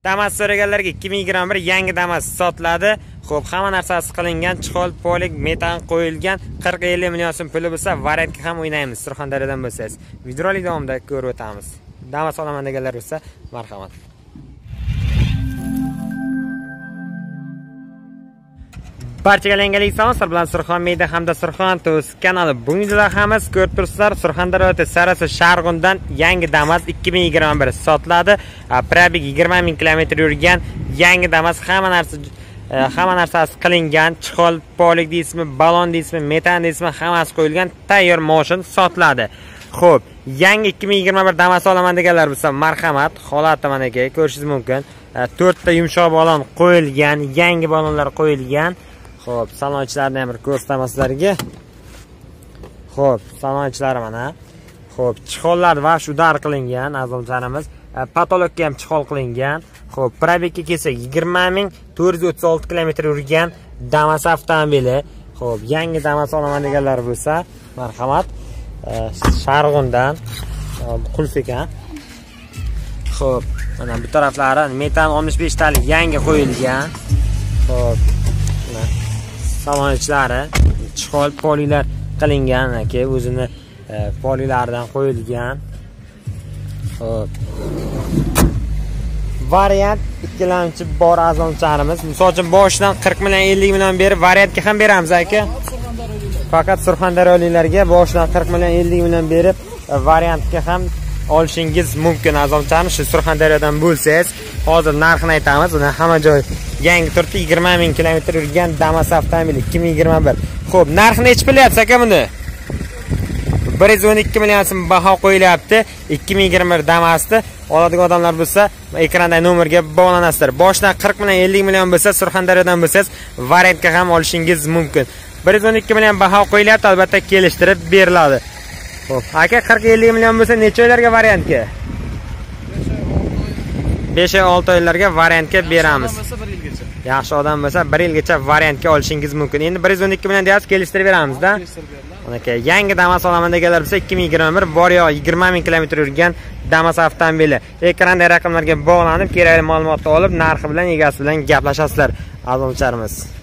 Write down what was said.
Damas so'raganlarga 2021 yangi Damas sotiladi. Xo'p, hamma narsasi qilingan, chihol, polik, metan qo'yilgan 40-50 million so'm puli bo'lsa, variantga ham o'ynaymiz. Surxondaryodan bo'lsangiz. Videorolik davomida ko'rib o'tamiz. Damas olaman deganlar bo'lsa, marhamat. Barchaga yangilik salom, sizlar bilan Surxon Media hamda Surxon tuz kanali. Bugungi lavhamiz ko'rib turibsizlar, Surxondaryo Sarasi Sharg'undan yangi Damas 2021 sotiladi. Probeg 20 ming kilometr yurgan yangi Damas hamma narsa e, hamma narsasi qilingan, chihol, polik deysizmi, balon deysizmi, metan deysizmi, hammasi qo'yilgan tayyor moshin sotiladi. Xo'p, yangi 2021 Damas olaman deganlar bo'lsa, marhamat, holati mana ko'rishingiz mumkin. E, 4 ta yumshoq balon qo'yilgan, yangi balonlar qo'yilgan. Xo'p, salonchilarni ham bir ko'rsataman sizlarga. Xo'p, salonchilari mana. Xo'p, chihollar va udar qilingan azizlarimiz. E, patologga ham chihol qilingan. Xo'p, probegga kelsak 20436 km yurgan Damas avtomobili. Xo'p, yangi Damas olaman deganlar bo'lsa, marhamat. E, sharg'undan e, qulf ekan. Xo'p, mana bu taraflari metan 15 talik yangi qo'yilgan. Xo'p, mana salon ichlari polilar qilingan aka o'zini e, polilaridan qo'yilgan. Xo'p. variant ikkilamchi bor azomcharimiz misol uchun boshidan 40 million 50 million berib variantga ham beramiz aka. Faqat surxondaryoliklarga boshidan 40 million 50 million berib e, variantga ham olishingiz mumkin azomchani shu surxondaryodan bo'lsangiz hozir narxini aytamiz. Uni hamma joy yangi turibdi. 20 ming kilometr yurgan damas avtomobili 2021 Xo'p, narxi nechi bo'lyapti aka buni. 112 million so'm baho qo'yilyapti. 2021 damasni oladigan odamlar bo'lsa ekrandagi nomerga bog'lanasizlar. Boshidan 40 million 50 million bo'lsa surxondaryodan bo'lsangiz variantga ham olishingiz mumkin. 112 million baho qo'yilyapti. Albatta kelishtirib beriladi. Xo'p, aka 40-50 million bo'lsa necha oylarga variantga? 5-6 oylarga variantga beramiz. Yaxshi odam bo'lsa 1 yilgacha variantga olishingiz mumkin. Endi 112 million deyapsiz, kelishtirib beramiz-da. Aka, yangi Damas olaman deganlar bo'lsa 2021 bor yo 20 ming kilometr yurgan Damas avtomobili. Ekranda raqamlarga bog'lanib, kerakli ma'lumotni olib, narxi bilan, egasi bilan gaplashasizlar. Azizlarimiz.